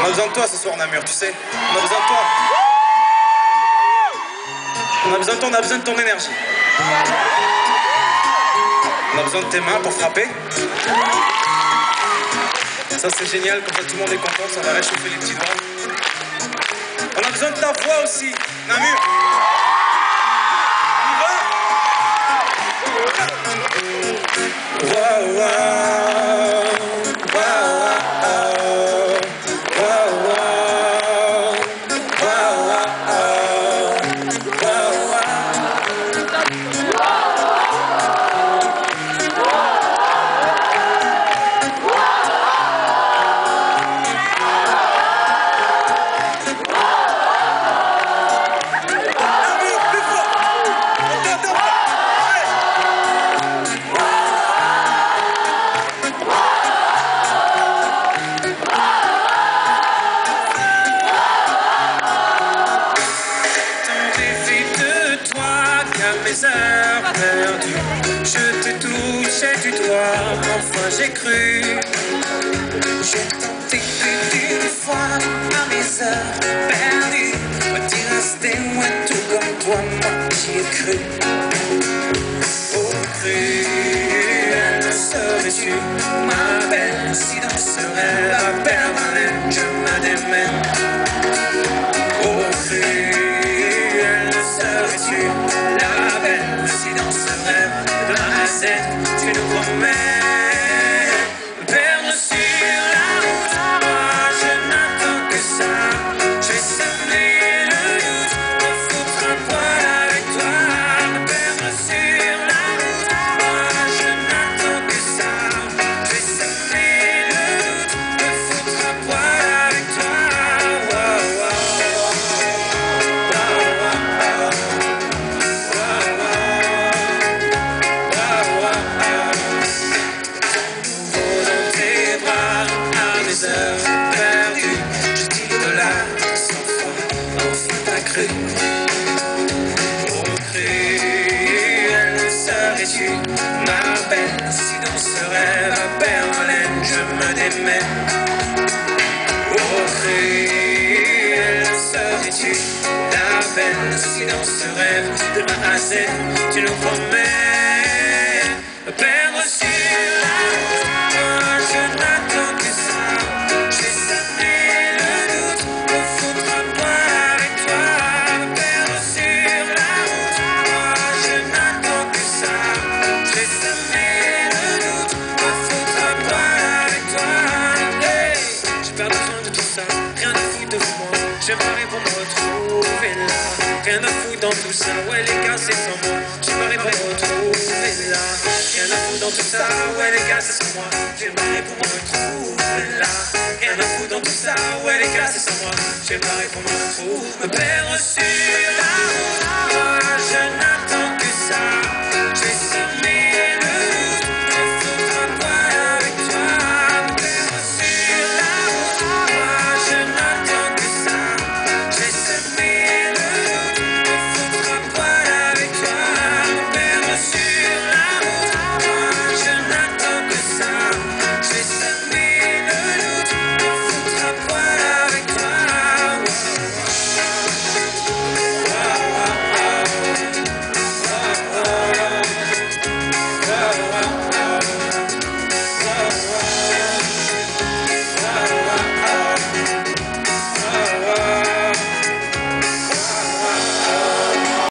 On a besoin de toi ce soir, Namur, tu sais. On a besoin de toi. On a besoin de toi, on a besoin de ton énergie. On a besoin de tes mains pour frapper. Ça c'est génial, comme ça tout le monde est content, ça va réchauffer les petits doigts. On a besoin de ta voix aussi, Namur. Touchais du doigt, enfin j'ai cru. J'ai tenté plus d'une fois à mes heures perdues. Tu restais moi tout comme toi, moi j'y ai cru. Oh cruelle serais-tu, ma belle, si dans ce rêve permanent je me. De la Z tu cru. Oh cruelle serais-tu, ma belle, si dans ce rêve permanent je me démets. Oh cruelle serais-tu, la belle, si dans ce rêve de A à tu nous promets. J'ai pas besoin de tout ça, rien de fou de moi. J'aimerais pour me retrouver là. Rien de fou dans tout ça, ouais les gars c'est sans moi. J'aimerais pour me retrouver là. Rien de fou dans tout ça, ouais les gars c'est sans moi. J'aimerais pour me retrouver là. Rien de fou dans tout ça, ouais les gars c'est sans moi. J'aimerais pour me retrouver, me perdre sur la